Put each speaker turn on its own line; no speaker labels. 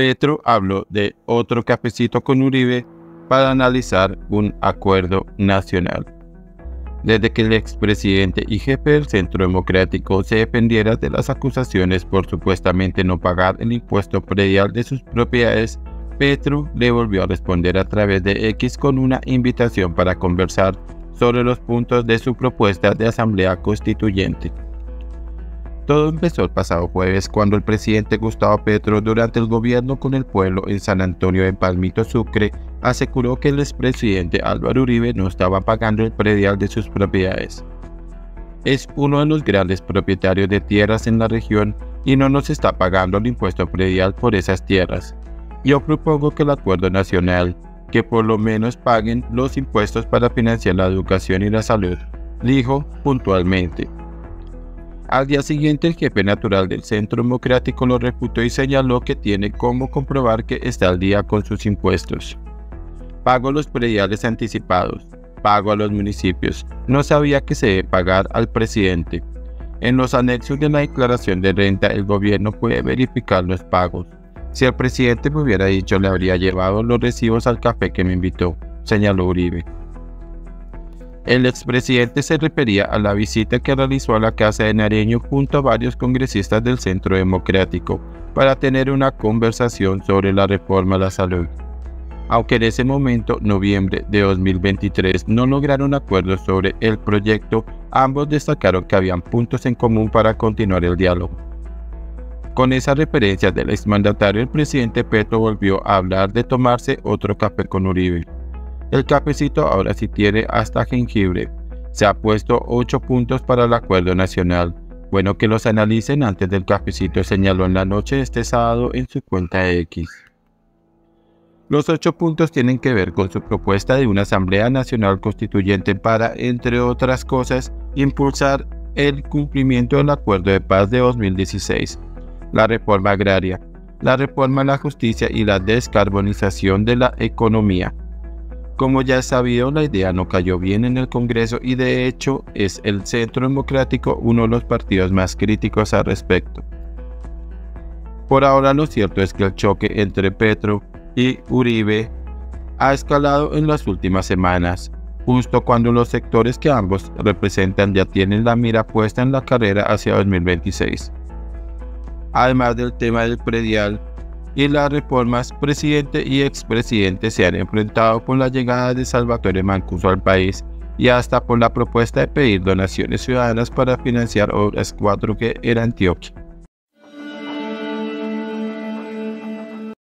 Petro habló de otro cafecito con Uribe para analizar un acuerdo nacional. Desde que el expresidente y jefe del Centro Democrático se defendiera de las acusaciones por supuestamente no pagar el impuesto predial de sus propiedades, Petro le volvió a responder a través de X con una invitación para conversar sobre los puntos de su propuesta de asamblea constituyente. Todo empezó el pasado jueves cuando el presidente Gustavo Petro durante el gobierno con el pueblo en San Antonio de Palmito Sucre aseguró que el expresidente Álvaro Uribe no estaba pagando el predial de sus propiedades. Es uno de los grandes propietarios de tierras en la región y no nos está pagando el impuesto predial por esas tierras. Yo propongo que el acuerdo nacional, que por lo menos paguen los impuestos para financiar la educación y la salud, dijo puntualmente. Al día siguiente, el jefe natural del Centro Democrático lo refutó y señaló que tiene cómo comprobar que está al día con sus impuestos. Pago los prediales anticipados, pago a los municipios. No sabía que se debe pagar al presidente. En los anexos de la declaración de renta, el gobierno puede verificar los pagos. Si el presidente me hubiera dicho, le habría llevado los recibos al café que me invitó, señaló Uribe. El expresidente se refería a la visita que realizó a la Casa de Nareño junto a varios congresistas del Centro Democrático para tener una conversación sobre la reforma a la salud. Aunque en ese momento, noviembre de 2023, no lograron acuerdos sobre el proyecto, ambos destacaron que habían puntos en común para continuar el diálogo. Con esa referencia del exmandatario, el presidente Petro volvió a hablar de tomarse otro café con Uribe. El cafecito ahora sí tiene hasta jengibre. Se ha puesto 8 puntos para el acuerdo nacional. Bueno que los analicen antes del cafecito, señaló en la noche de este sábado en su cuenta X. Los ocho puntos tienen que ver con su propuesta de una Asamblea Nacional Constituyente para, entre otras cosas, impulsar el cumplimiento del Acuerdo de Paz de 2016, la reforma agraria, la reforma a la justicia y la descarbonización de la economía. Como ya es sabido, la idea no cayó bien en el Congreso y de hecho es el Centro Democrático uno de los partidos más críticos al respecto. Por ahora lo cierto es que el choque entre Petro y Uribe ha escalado en las últimas semanas, justo cuando los sectores que ambos representan ya tienen la mira puesta en la carrera hacia 2026. Además del tema del predial, y las reformas, presidente y expresidente se han enfrentado con la llegada de Salvatore Mancuso al país y hasta por la propuesta de pedir donaciones ciudadanas para financiar obras 4G en Antioquia.